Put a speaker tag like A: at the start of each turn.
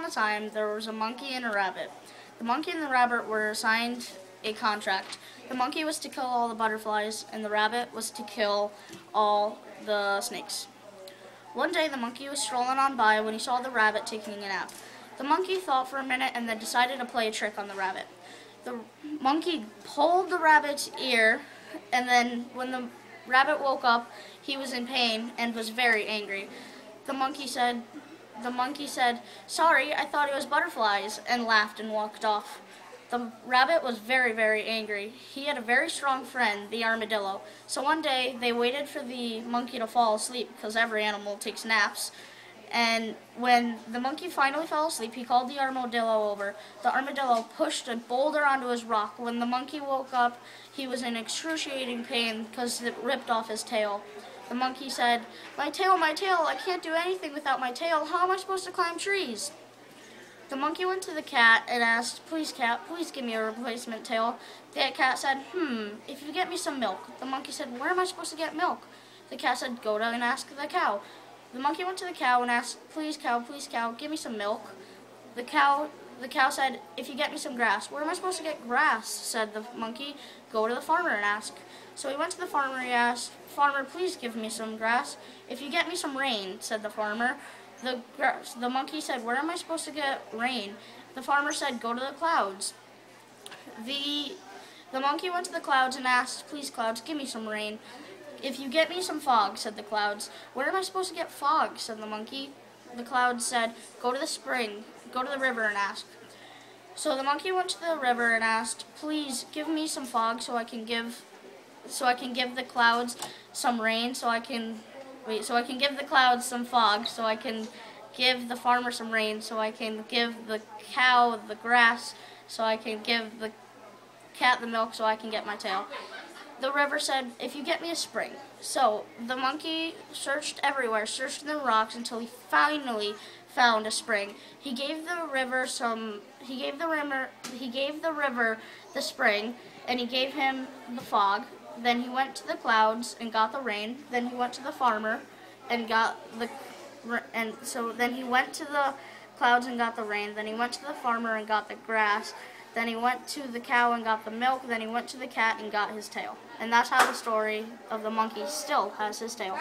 A: upon a time, there was a monkey and a rabbit. The monkey and the rabbit were assigned a contract. The monkey was to kill all the butterflies, and the rabbit was to kill all the snakes. One day, the monkey was strolling on by when he saw the rabbit taking a nap. The monkey thought for a minute and then decided to play a trick on the rabbit. The monkey pulled the rabbit's ear, and then when the rabbit woke up, he was in pain and was very angry. The monkey said, the monkey said, sorry, I thought it was butterflies, and laughed and walked off. The rabbit was very, very angry. He had a very strong friend, the armadillo. So one day, they waited for the monkey to fall asleep, because every animal takes naps. And when the monkey finally fell asleep, he called the armadillo over. The armadillo pushed a boulder onto his rock. When the monkey woke up, he was in excruciating pain because it ripped off his tail. The monkey said, My tail, my tail, I can't do anything without my tail. How am I supposed to climb trees? The monkey went to the cat and asked, Please, cat, please give me a replacement tail. The cat said, Hmm, if you get me some milk. The monkey said, Where am I supposed to get milk? The cat said, Go down and ask the cow. The monkey went to the cow and asked, "Please, cow, please, cow, give me some milk." The cow, the cow said, "If you get me some grass." "Where am I supposed to get grass?" said the monkey. "Go to the farmer and ask." So he went to the farmer and asked, "Farmer, please give me some grass." "If you get me some rain," said the farmer. The the monkey said, "Where am I supposed to get rain?" The farmer said, "Go to the clouds." The the monkey went to the clouds and asked, "Please, clouds, give me some rain." If you get me some fog, said the clouds. Where am I supposed to get fog, said the monkey. The clouds said, go to the spring, go to the river and ask. So the monkey went to the river and asked, please give me some fog so I can give so I can give the clouds some rain so I can wait so I can give the clouds some fog so I can give the farmer some rain so I can give the cow the grass so I can give the cat the milk so I can get my tail the river said, if you get me a spring. So the monkey searched everywhere, searched in the rocks until he finally found a spring. He gave the river some, he gave the river, he gave the river the spring, and he gave him the fog. Then he went to the clouds and got the rain. Then he went to the farmer and got the, and so then he went to the clouds and got the rain. Then he went to the farmer and got the grass. Then he went to the cow and got the milk. Then he went to the cat and got his tail. And that's how the story of the monkey still has his tail.